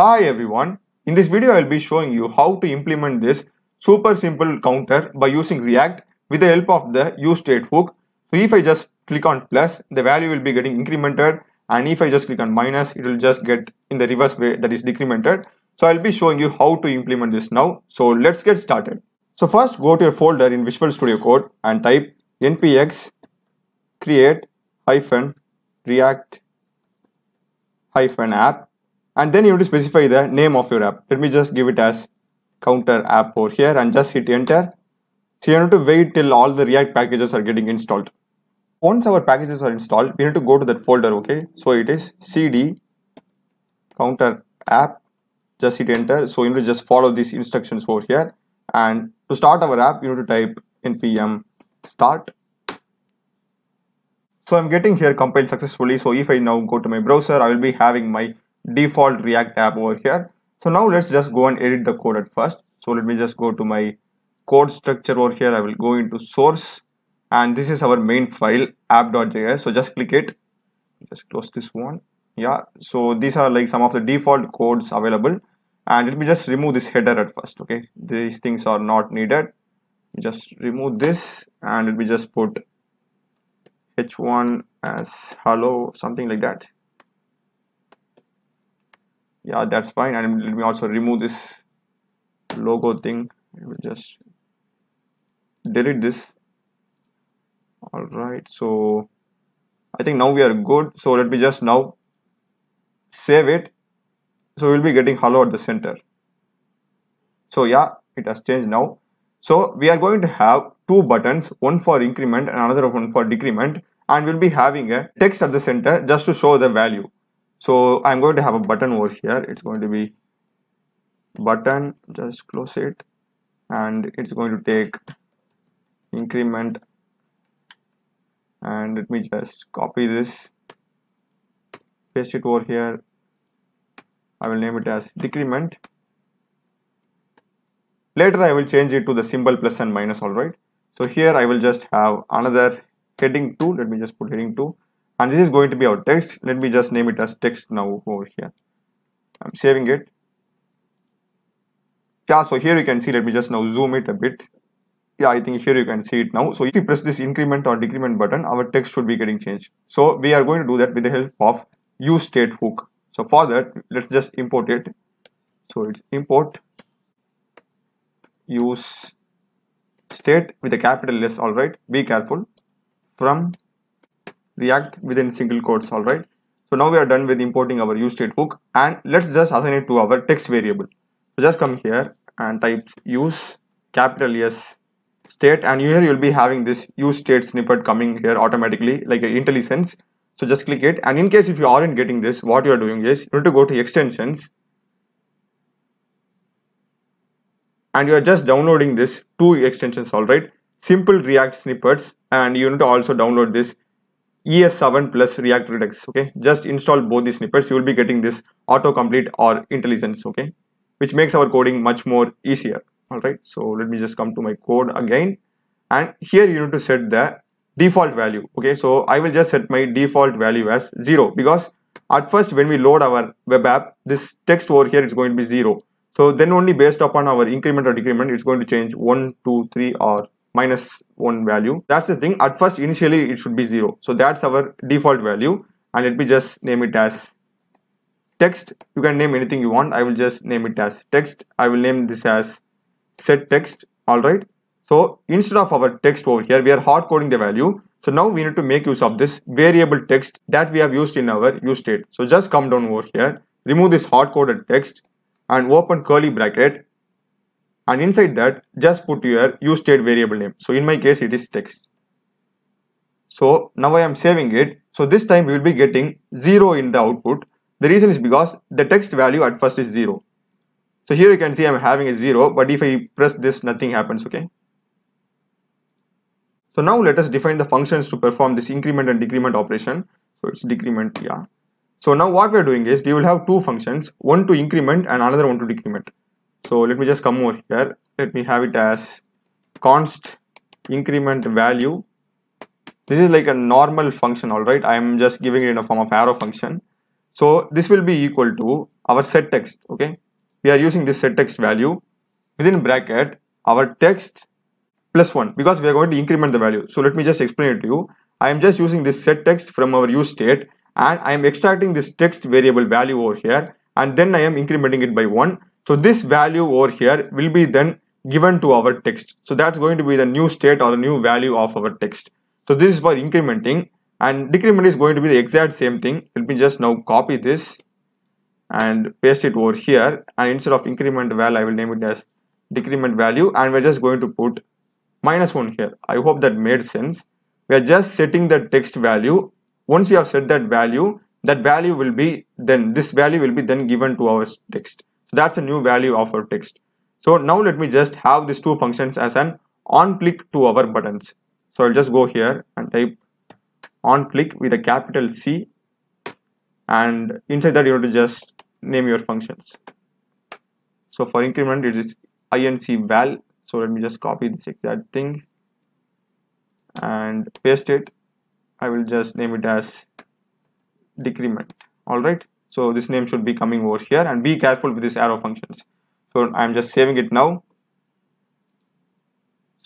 Hi everyone, in this video I will be showing you how to implement this super simple counter by using React with the help of the useState hook. So if I just click on plus, the value will be getting incremented and if I just click on minus, it will just get in the reverse way that is decremented. So I'll be showing you how to implement this now. So let's get started. So first go to your folder in Visual Studio Code and type npx create hyphen react hyphen app and then you have to specify the name of your app. Let me just give it as counter app over here and just hit enter. So you have to wait till all the react packages are getting installed. Once our packages are installed we need to go to that folder okay? So it is cd counter app. Just hit enter. So you need to just follow these instructions over here. And to start our app you need to type npm start. So I'm getting here compiled successfully. So if I now go to my browser, I will be having my default React app over here. So now let's just go and edit the code at first. So let me just go to my code structure over here. I will go into source and this is our main file app.js. So just click it. Just close this one. Yeah. So these are like some of the default codes available. And let me just remove this header at first. Okay. These things are not needed. Just remove this and let me just put h1 as hello something like that yeah that's fine. And let me also remove this logo thing. I will just delete this. All right so I think now we are good. So let me just now save it. So we'll be getting hello at the center. So yeah it has changed now. So we are going to have two buttons, one for increment and another one for decrement. And we'll be having a text at the center just to show the value. So I'm going to have a button over here. It's going to be button, just close it and it's going to take increment. And let me just copy this, paste it over here. I will name it as decrement. Later I will change it to the symbol plus and minus all right? So here I will just have another heading 2 let me just put heading 2 and this is going to be our text. Let me just name it as text now over here. I'm saving it. Yeah so here you can see let me just now zoom it a bit. Yeah I think here you can see it now. So if you press this increment or decrement button our text should be getting changed. So we are going to do that with the help of use state hook. So for that let's just import it. So it's import use state with a capital S all right? Be careful. From react within single quotes all right? So now we are done with importing our use state hook and let's just assign it to our text variable. So just come here and type use capital S state and here you'll be having this use state snippet coming here automatically like IntelliSense so just click it and in case if you aren't getting this what you are doing is you need to go to extensions and you are just downloading this two extensions all right? Simple react snippets and you need to also download this es7 plus react redux okay? Just install both these snippets. You will be getting this autocomplete or IntelliSense. okay? Which makes our coding much more easier all right so let me just come to my code again. And here you need to set the default value okay? So i will just set my default value as zero because at first when we load our web app this text over here is going to be zero. So then only based upon our increment or decrement, it's going to change 1, 2, 3 or minus 1 value. That's the thing. At first, initially, it should be 0. So that's our default value. And let me just name it as text. You can name anything you want. I will just name it as text. I will name this as set text. All right. So instead of our text over here, we are hard coding the value. So now we need to make use of this variable text that we have used in our use state. So just come down over here, remove this hard coded text and open curly bracket and inside that just put your use state variable name. So in my case it is text. So now i am saving it. So this time we will be getting zero in the output. The reason is because the text value at first is zero. So here you can see i'm having a zero but if i press this nothing happens okay? So now let us define the functions to perform this increment and decrement operation. So it's decrement yeah. So now what we're doing is we will have two functions, one to increment and another one to decrement. So let me just come over here. Let me have it as const increment value. This is like a normal function, all right. I am just giving it in a form of arrow function. So this will be equal to our set text okay we are using this set text value within bracket our text plus 1 because we are going to increment the value so let me just explain it to you i am just using this set text from our use state and i am extracting this text variable value over here and then i am incrementing it by 1 so this value over here will be then given to our text. So that's going to be the new state or the new value of our text. So this is for incrementing and decrement is going to be the exact same thing. Let me just now copy this and paste it over here and instead of increment val I will name it as decrement value and we're just going to put minus 1 here. I hope that made sense. We are just setting the text value. Once we have set that value that value will be then this value will be then given to our text so that's a new value of our text. So now let me just have these two functions as an on click to our buttons. So I'll just go here and type on click with a capital C. And inside that you have to just name your functions. So for increment it is inc val. So let me just copy this exact thing and paste it. I will just name it as decrement. Alright so this name should be coming over here and be careful with this arrow functions. So I'm just saving it now.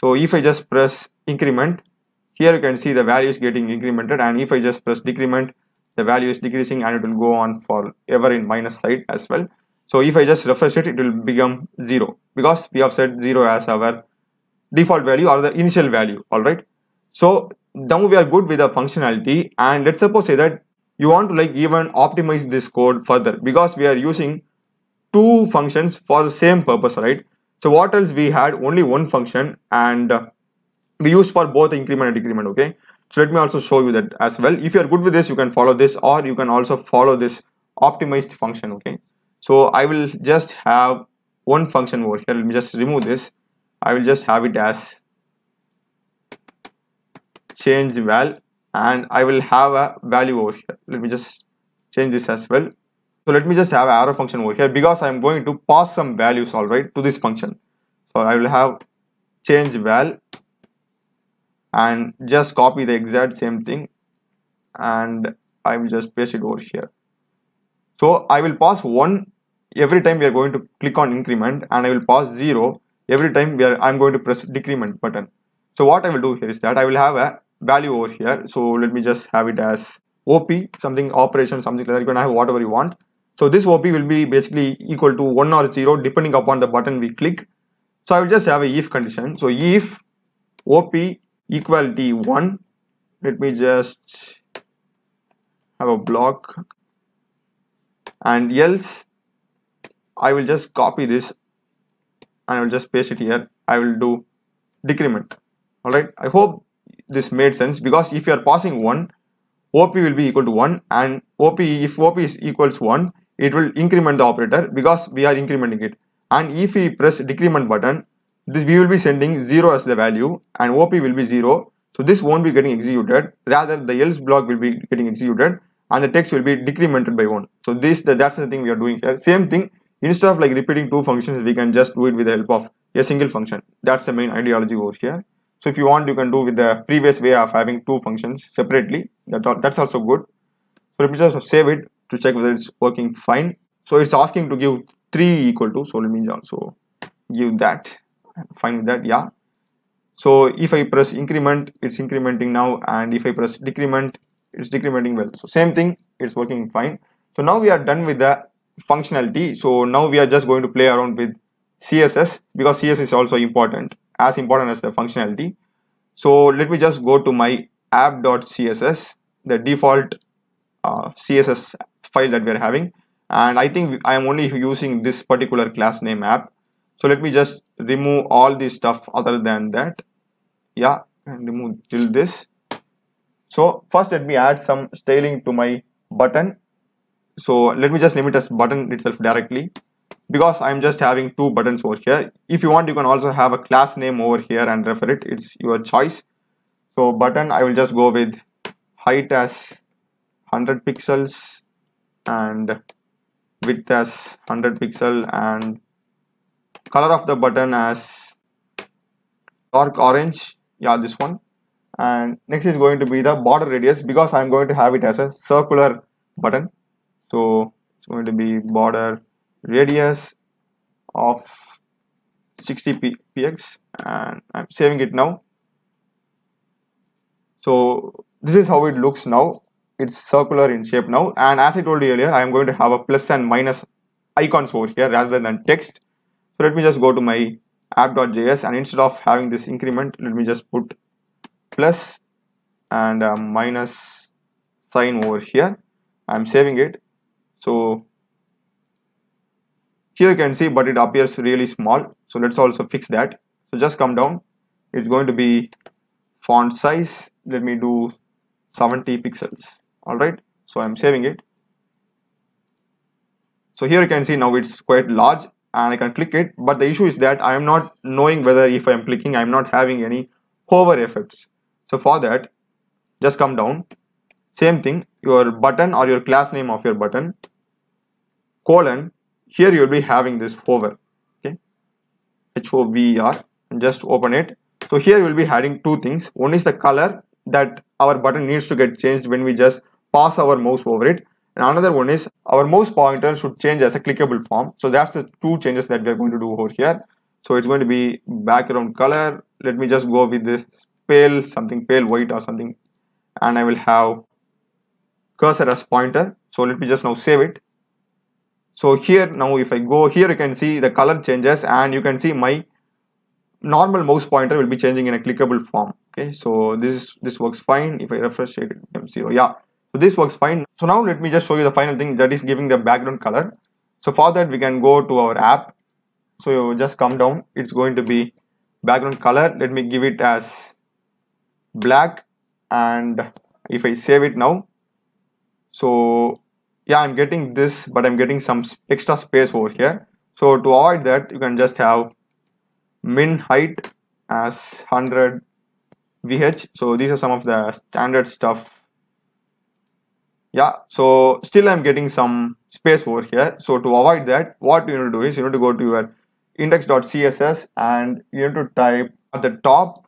So if I just press increment here you can see the value is getting incremented and if I just press decrement the value is decreasing and it will go on forever in minus side as well. So if I just refresh it it will become 0 because we have set 0 as our default value or the initial value alright? So now we are good with the functionality and let's suppose say that you want to like even optimize this code further because we are using two functions for the same purpose right? So what else we had? Only one function and uh, we use for both increment and decrement okay? So let me also show you that as well. If you are good with this you can follow this or you can also follow this optimized function okay? So i will just have one function over here. Let me just remove this. I will just have it as change val and i will have a value over here let me just change this as well so let me just have arrow function over here because i'm going to pass some values all right to this function so i will have change val and just copy the exact same thing and I will just paste it over here. So I will pass 1 every time we are going to click on increment and I will pass 0 every time we are I'm going to press decrement button. So what I will do here is that I will have a value over here. So let me just have it as OP something operation something like that you can have whatever you want. So this OP will be basically equal to 1 or 0 depending upon the button we click. So I will just have a if condition. So if OP equal equality 1 let me just have a block and else I will just copy this and I will just paste it here I will do decrement alright I hope this made sense because if you are passing 1 OP will be equal to 1 and OP if OP is equals 1 it will increment the operator because we are incrementing it. And if we press decrement button this we will be sending 0 as the value and op will be 0 so this won't be getting executed. Rather the else block will be getting executed and the text will be decremented by 1 so this the, that's the thing we are doing here. Same thing instead of like repeating two functions we can just do it with the help of a single function. That's the main ideology over here so if you want you can do with the previous way of having two functions separately. That, that's also good. So let me just save it to check whether it's working fine. So it's asking to give 3 equal to so let me also give that. Fine with that yeah. So if I press increment it's incrementing now and if I press decrement it's decrementing well. So same thing it's working fine. So now we are done with the functionality. So now we are just going to play around with css because css is also important as important as the functionality. So let me just go to my app.css the default uh, css file that we are having. And i think i am only using this particular class name app. So let me just remove all the stuff other than that. Yeah and remove till this. So first let me add some styling to my button. So let me just name it as button itself directly because I'm just having two buttons over here. If you want you can also have a class name over here and refer it. It's your choice. So button I will just go with height as 100 pixels and width as 100 pixel and color of the button as dark orange. Yeah this one. And next is going to be the border radius because I'm going to have it as a circular button. So it's going to be border radius of 60 px and I'm saving it now. So this is how it looks now. It's circular in shape now. And as I told you earlier I am going to have a plus and minus icons over here rather than text. So let me just go to my app.js and instead of having this increment let me just put plus and minus sign over here. I'm saving it. So here you can see but it appears really small. So let's also fix that. So just come down. It's going to be font size. Let me do 70 pixels. All right. So i'm saving it. So here you can see now it's quite large and i can click it. But the issue is that i am not knowing whether if i am clicking i'm not having any hover effects. So for that just come down. Same thing your button or your class name of your button colon here you'll be having this hover okay? H-o-v-e-r and just open it. So here we'll be having two things. One is the color that our button needs to get changed when we just pass our mouse over it. And another one is our mouse pointer should change as a clickable form. So that's the two changes that we're going to do over here. So it's going to be background color. Let me just go with this pale something pale white or something. And I will have cursor as pointer. So let me just now save it so here now if I go here you can see the color changes and you can see my normal mouse pointer will be changing in a clickable form. Okay so this this works fine. If I refresh it M0 yeah. So this works fine. So now let me just show you the final thing that is giving the background color. So for that we can go to our app. So you just come down. It's going to be background color. Let me give it as black. And if I save it now so yeah I'm getting this but I'm getting some extra space over here. So to avoid that you can just have min height as 100 VH so these are some of the standard stuff. Yeah so still I'm getting some space over here. So to avoid that what you need to do is you need to go to your index.css and you need to type at the top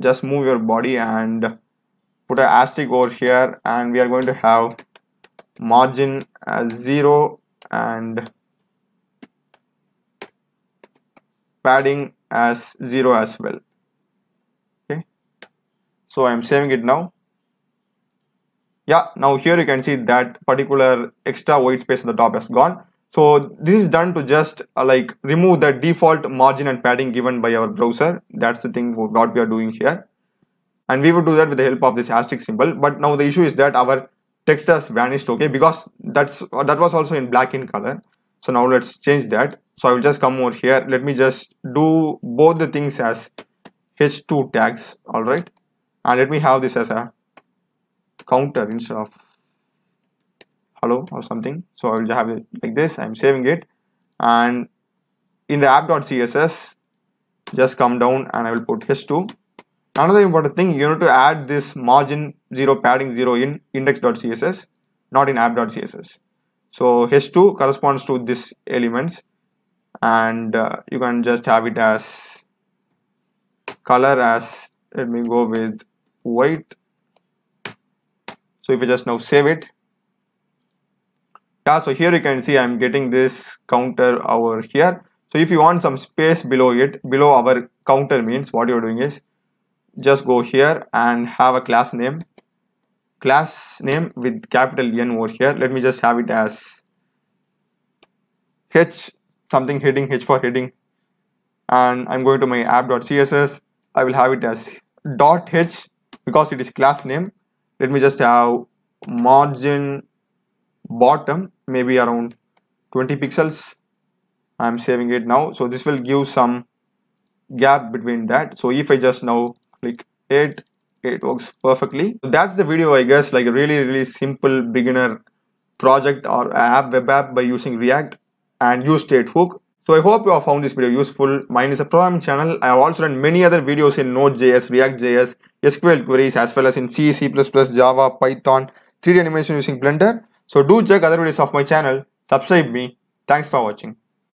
just move your body and put an asterisk over here and we are going to have margin as 0 and padding as 0 as well. Okay. So I'm saving it now. Yeah now here you can see that particular extra white space at the top has gone. So this is done to just uh, like remove the default margin and padding given by our browser. That's the thing what we are doing here. And we would do that with the help of this asterisk symbol. But now the issue is that our text has vanished okay? Because that's that was also in black in color. So now let's change that. So I will just come over here. Let me just do both the things as h2 tags all right? And let me have this as a counter instead of hello or something. So I will have it like this. I'm saving it. And in the app.css just come down and I will put h2 another important thing you need to add this margin 0 padding 0 in index.css not in app.css so h2 corresponds to this elements and uh, you can just have it as color as let me go with white. So if you just now save it. Yeah so here you can see i'm getting this counter over here. So if you want some space below it below our counter means what you're doing is just go here and have a class name. Class name with capital N over here. Let me just have it as h something heading h for heading. And I'm going to my app.css I will have it as dot h because it is class name. Let me just have margin bottom maybe around 20 pixels. I'm saving it now. So this will give some gap between that. So if I just now click it it works perfectly so that's the video I guess like a really really simple beginner project or app web app by using react and use state hook. So I hope you have found this video useful. Mine is a programming channel. I have also done many other videos in Node.js, React.js, SQL queries as well as in C, C++, Java, Python, 3D animation using Blender. So do check other videos of my channel. Subscribe me. Thanks for watching.